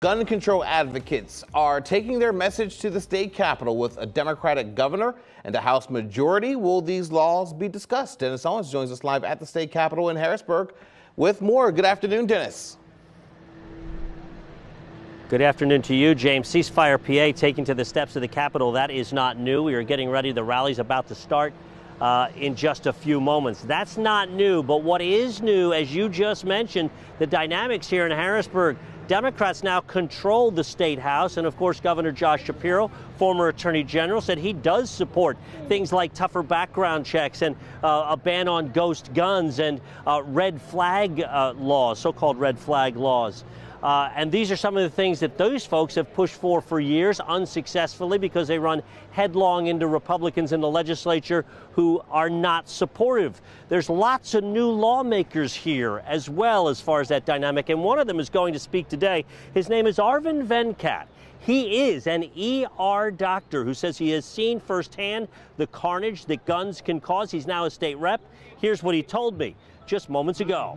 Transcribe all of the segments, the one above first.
Gun control advocates are taking their message to the state capitol with a Democratic governor and a House majority. Will these laws be discussed? Dennis Owens joins us live at the state capitol in Harrisburg with more. Good afternoon, Dennis. Good afternoon to you, James. Ceasefire PA taking to the steps of the Capitol. That is not new. We are getting ready. The rally's about to start uh, in just a few moments. That's not new, but what is new, as you just mentioned, the dynamics here in Harrisburg. Democrats now control the state house, and of course, Governor Josh Shapiro, former attorney general, said he does support things like tougher background checks and uh, a ban on ghost guns and uh, red flag uh, laws, so called red flag laws. Uh, and these are some of the things that those folks have pushed for for years unsuccessfully because they run headlong into Republicans in the legislature who are not supportive. There's lots of new lawmakers here as well as far as that dynamic. And one of them is going to speak today. His name is Arvind Venkat. He is an ER doctor who says he has seen firsthand the carnage that guns can cause. He's now a state rep. Here's what he told me just moments ago.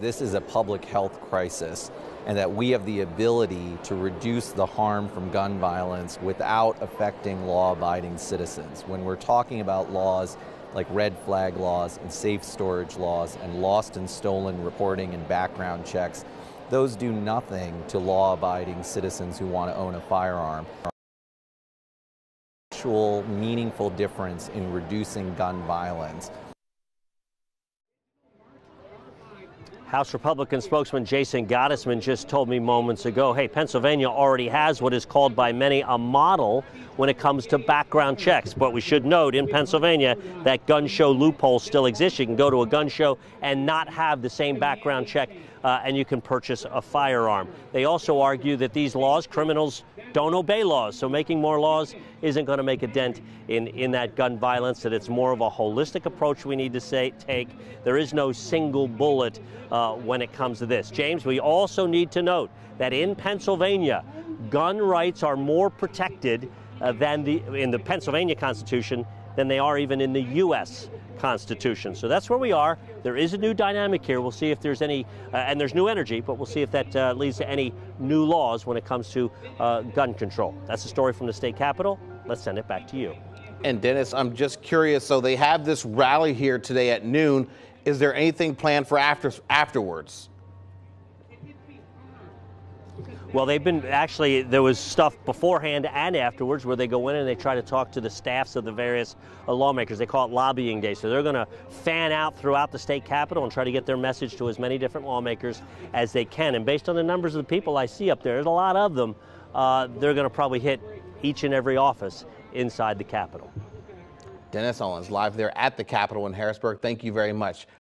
This is a public health crisis, and that we have the ability to reduce the harm from gun violence without affecting law abiding citizens. When we're talking about laws like red flag laws and safe storage laws and lost and stolen reporting and background checks, those do nothing to law abiding citizens who want to own a firearm. Actual meaningful difference in reducing gun violence. House Republican spokesman Jason Gottesman just told me moments ago, hey, Pennsylvania already has what is called by many a model when it comes to background checks. But we should note in Pennsylvania that gun show loophole still exists. You can go to a gun show and not have the same background check, uh, and you can purchase a firearm. They also argue that these laws, criminals don't obey laws. So making more laws isn't going to make a dent in, in that gun violence, that it's more of a holistic approach we need to say, take. There is no single bullet uh, when it comes to this. James, we also need to note that in Pennsylvania, gun rights are more protected uh, than the, in the Pennsylvania Constitution than they are even in the U.S. Constitution. So that's where we are. There is a new dynamic here. We'll see if there's any, uh, and there's new energy, but we'll see if that uh, leads to any new laws when it comes to uh, gun control. That's the story from the state capitol. Let's send it back to you. And Dennis, I'm just curious. So they have this rally here today at noon. Is there anything planned for after afterwards? Well, they've been actually, there was stuff beforehand and afterwards where they go in and they try to talk to the staffs of the various lawmakers. They call it lobbying day. So they're going to fan out throughout the state capitol and try to get their message to as many different lawmakers as they can. And based on the numbers of the people I see up there, there's a lot of them, uh, they're going to probably hit each and every office inside the capitol. Dennis Owens live there at the Capitol in Harrisburg. Thank you very much.